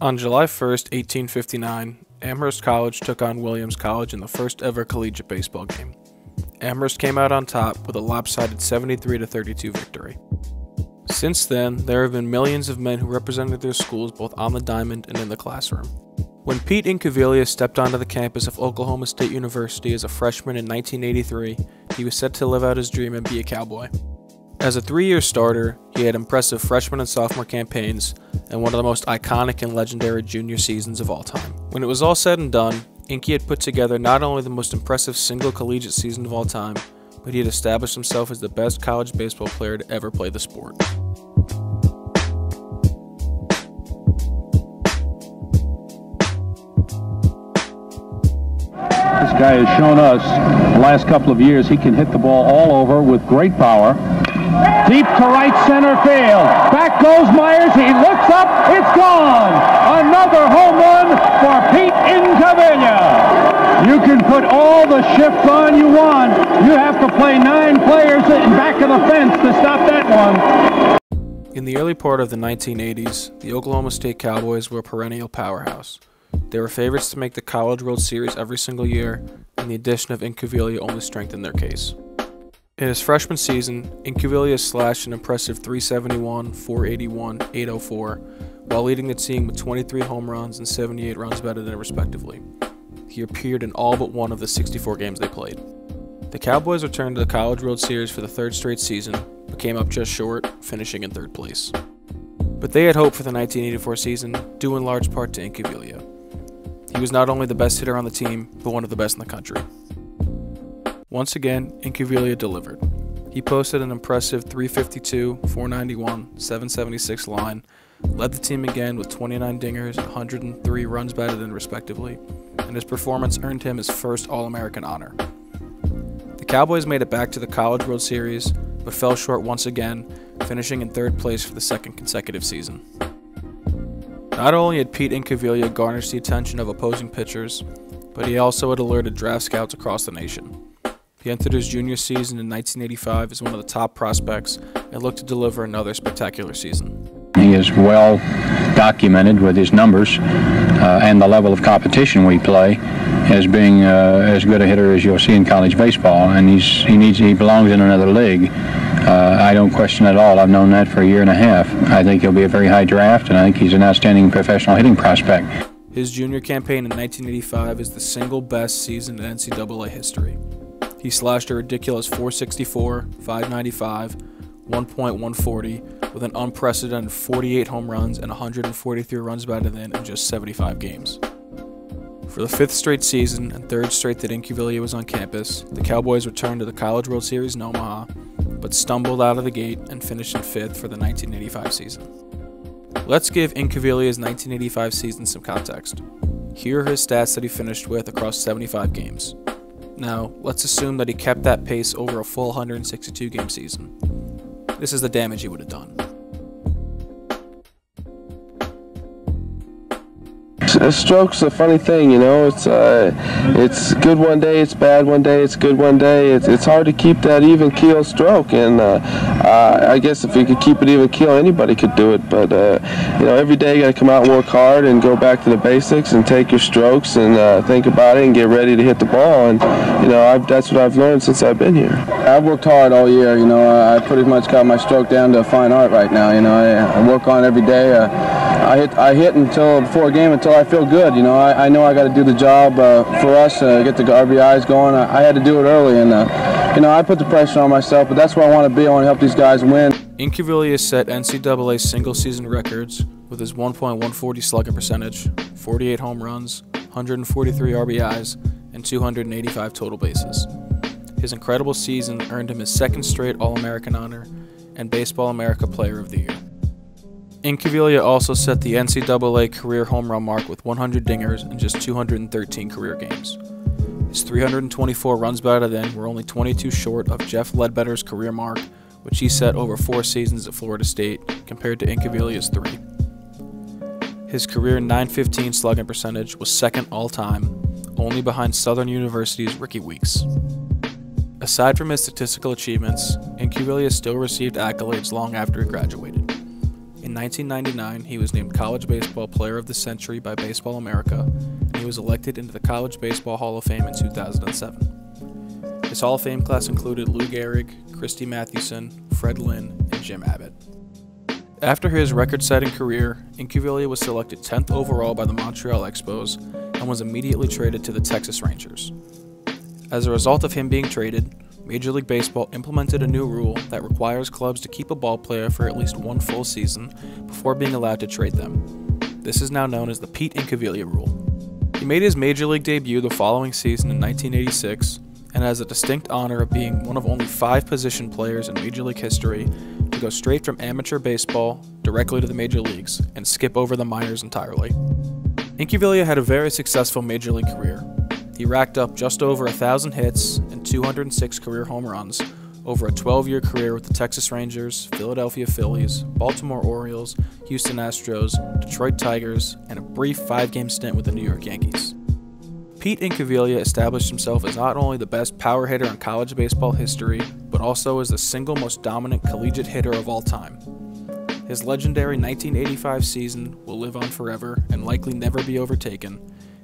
On July 1, 1859, Amherst College took on Williams College in the first ever collegiate baseball game. Amherst came out on top with a lopsided 73 32 victory. Since then, there have been millions of men who represented their schools both on the diamond and in the classroom. When Pete Incaviglia stepped onto the campus of Oklahoma State University as a freshman in 1983, he was set to live out his dream and be a cowboy. As a three year starter, he had impressive freshman and sophomore campaigns and one of the most iconic and legendary junior seasons of all time. When it was all said and done, Inky had put together not only the most impressive single collegiate season of all time, but he had established himself as the best college baseball player to ever play the sport. This guy has shown us the last couple of years he can hit the ball all over with great power. Deep to right center field. Back goes Myers. He looks up. It's gone. Another home run for Pete Incaviglia. You can put all the shifts on you want. You have to play nine players in back of the fence to stop that one. In the early part of the 1980s, the Oklahoma State Cowboys were a perennial powerhouse. They were favorites to make the College World Series every single year, and the addition of Incaviglia only strengthened their case. In his freshman season, Incaviglia slashed an impressive 371, 481, 804, while leading the team with 23 home runs and 78 runs batted in respectively. He appeared in all but one of the 64 games they played. The Cowboys returned to the College World Series for the third straight season, but came up just short, finishing in third place. But they had hope for the 1984 season, due in large part to Incaviglia. He was not only the best hitter on the team, but one of the best in the country. Once again, Incaviglia delivered. He posted an impressive 352, 491, 776 line, led the team again with 29 dingers, 103 runs batted in respectively, and his performance earned him his first All American honor. The Cowboys made it back to the College World Series, but fell short once again, finishing in third place for the second consecutive season. Not only had Pete Incaviglia garnished the attention of opposing pitchers, but he also had alerted draft scouts across the nation. He entered his junior season in 1985 as one of the top prospects and looked to deliver another spectacular season. He is well documented with his numbers uh, and the level of competition we play as being uh, as good a hitter as you'll see in college baseball, and he's he needs he belongs in another league. Uh, I don't question at all. I've known that for a year and a half. I think he'll be a very high draft, and I think he's an outstanding professional hitting prospect. His junior campaign in 1985 is the single best season in NCAA history. He slashed a ridiculous 464, 595, 1.140 with an unprecedented 48 home runs and 143 runs batted in in just 75 games. For the fifth straight season and third straight that Incaviglia was on campus, the Cowboys returned to the College World Series in Omaha but stumbled out of the gate and finished in fifth for the 1985 season. Let's give Incaviglia's 1985 season some context. Here are his stats that he finished with across 75 games. Now, let's assume that he kept that pace over a full 162 game season. This is the damage he would have done. A stroke's a funny thing, you know. It's uh, it's good one day, it's bad one day, it's good one day. It's, it's hard to keep that even keel stroke, and uh, uh, I guess if you could keep it even keel, anybody could do it. But uh, you know, every day you got to come out and work hard and go back to the basics and take your strokes and uh, think about it and get ready to hit the ball. And you know, I've, that's what I've learned since I've been here. I've worked hard all year. You know, I pretty much got my stroke down to a fine art right now. You know, I, I work on every day. I hit I hit until before a game until I feel good. You know, I, I know I got to do the job uh, for us, uh, get the RBIs going. I, I, had to do it early, and uh, you know I put the pressure on myself. But that's where I want to be. I want to help these guys win. Incaviglia set NCAA single-season records with his 1.140 slugging percentage, 48 home runs, 143 RBIs, and 285 total bases. His incredible season earned him his second straight All-American honor and Baseball America Player of the Year. Incaviglia also set the NCAA career home run mark with 100 dingers in just 213 career games. His 324 runs batted in were only 22 short of Jeff Ledbetter's career mark, which he set over four seasons at Florida State, compared to Incaviglia's three. His career 915 slugging percentage was second all time, only behind Southern University's Rickie Weeks. Aside from his statistical achievements, Incaviglia still received accolades long after he graduated. In In 1999, he was named College Baseball Player of the Century by Baseball America, and he was elected into the College Baseball Hall of Fame in 2007. His Hall of Fame class included Lou Gehrig, Christy Mathewson, Fred Lynn, and Jim Abbott. After his record setting career, Incaviglia was selected 10th overall by the Montreal Expos and was immediately traded to the Texas Rangers. As a result of him being traded, Major League Baseball implemented a new rule that requires clubs to keep a ball player for at least one full season before being allowed to trade them. This is now known as the Pete Incaviglia rule. He made his Major League debut the following season in 1986 and has a distinct honor of being one of only five position players in Major League history to go straight from amateur baseball directly to the major leagues and skip over the minors entirely. Incaviglia had a very successful Major League career, he racked up just over a 1,000 hits 206 career home runs over a 12 year career with the Texas Rangers, Philadelphia Phillies, Baltimore Orioles, Houston Astros, Detroit Tigers, and a brief five game stint with the New York Yankees. Pete Incaviglia established himself as not only the best power hitter in college baseball history, but also as the single most dominant collegiate hitter of all time. His legendary 1985 season will live on forever and likely never be overtaken,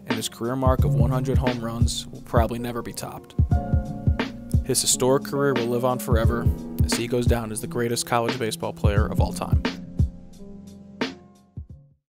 and his career mark of 100 home runs will probably never be topped. His historic career will live on forever as he goes down as the greatest college baseball player of all time.